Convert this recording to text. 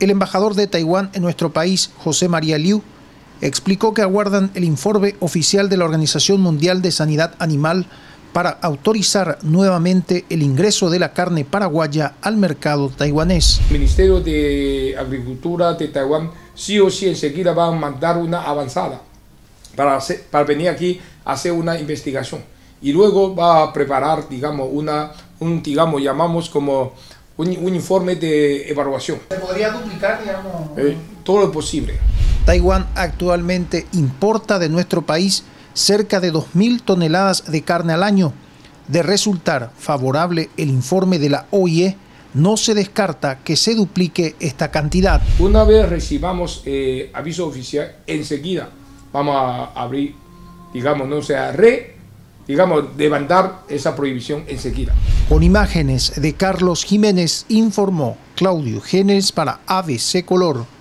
El embajador de Taiwán en nuestro país, José María Liu, explicó que aguardan el informe oficial de la Organización Mundial de Sanidad Animal para autorizar nuevamente el ingreso de la carne paraguaya al mercado taiwanés. El Ministerio de Agricultura de Taiwán sí o sí enseguida va a mandar una avanzada para, para venir aquí a hacer una investigación y luego va a preparar, digamos, una, un, digamos, llamamos como un, informe de evaluación. ¿Se podría duplicar, digamos? Eh, todo lo posible. Taiwán actualmente importa de nuestro país cerca de 2.000 toneladas de carne al año. De resultar favorable el informe de la OIE, no se descarta que se duplique esta cantidad. Una vez recibamos eh, aviso oficial, enseguida vamos a abrir, digamos, no sea re digamos, demandar esa prohibición enseguida. Con imágenes de Carlos Jiménez informó Claudio Genes para ABC Color.